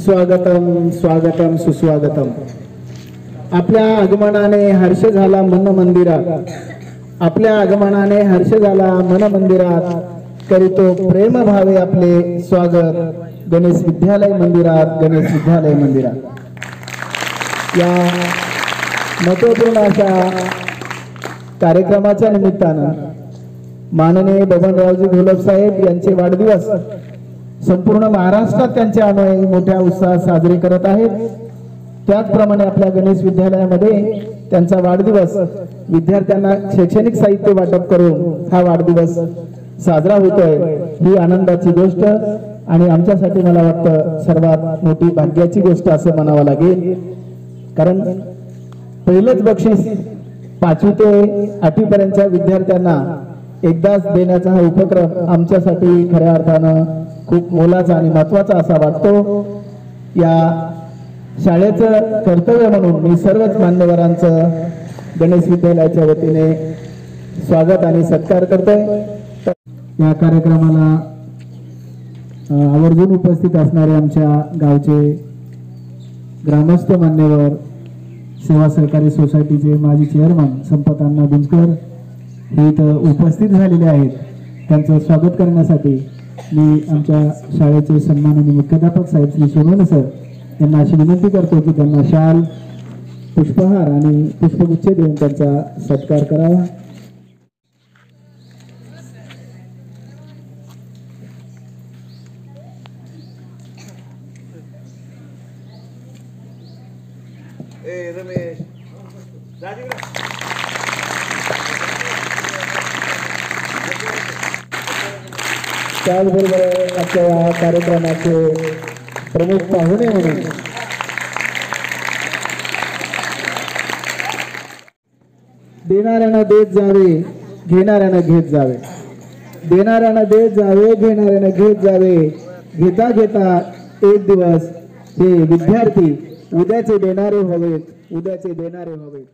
स्वागतम स्वागतम सुस्वागतम. आपल्या आगमनाने हर्ष झाला मन मंदिरात. आपल्या आगमनाने हर्ष झाला मन मंदिरात. करीतो प्रेम भावे आपले स्वागत गणेश विद्यालय मंदिरात गणेश विद्यालय मंदिरात. या महत्त्वपूर्ण अशा कार्यक्रमाच्या निमित्तानं माननीय बबनरावजी घोलप साहेब यांचे वाढदिवस संपूर्ण महाराष्ट्रात त्यांचे अनुयायी मोठ्या उत्साहात साजरे करत आहेत. त्याचप्रमाणे आपल्या गणेश विद्यालयामध्ये त्यांचा वाढदिवस विद्यार्थ्यांना शैक्षणिक साहित्य वाटप करून हा वाढदिवस साजरा होतोय. ही आनंदाची गोष्ट आणि आमच्यासाठी मला वाटतं सर्वात मोठी भाग्याची गोष्ट असं म्हणावं लागेल. कारण पहिलंच बक्षीस पाचवी ते आठवीपर्यंतच्या विद्यार्थ्यांना एकदाच देण्याचा हा उपक्रम आमच्यासाठी खऱ्या अर्थानं खूप मोलाचा आणि महत्त्वाचा असा वाटतो. या शाळेचं कर्तव्य म्हणून मी सर्वच मान्यवरांचं गणेश विद्यालयाच्या वतीने स्वागत आणि सत्कार करतोय. या कार्यक्रमाला आवर्जून उपस्थित असणारे आमच्या गावचे ग्रामस्थ मान्यवर सेवा सहकारी सोसायटीचे माजी चेअरमन संपतांना गुंजकर हे इथं उपस्थित झालेले आहेत. त्यांचं स्वागत करण्यासाठी मी आमच्या शाळेचे सन्माननीय मुख्याध्यापक साहेब श्री सोनवणे सर यांना अशी विनंती करतो की त्यांना शाल पुष्पहार आणि पुष्पगुच्छ देऊन त्यांचा सत्कार करावा. ए रमेश. त्याचबरोबर आजच्या या कार्यक्रमाचे प्रमुख पाहुणे म्हणून. देणाऱ्यानं देत जावे घेणाऱ्यानं घेत जावे. देणाऱ्यानं देत जावे घेणाऱ्यानं घेत जावे. घेता घेता एक दिवस हे विद्यार्थी उद्याचे देणारे हवेत उद्याचे देणारे हवेत.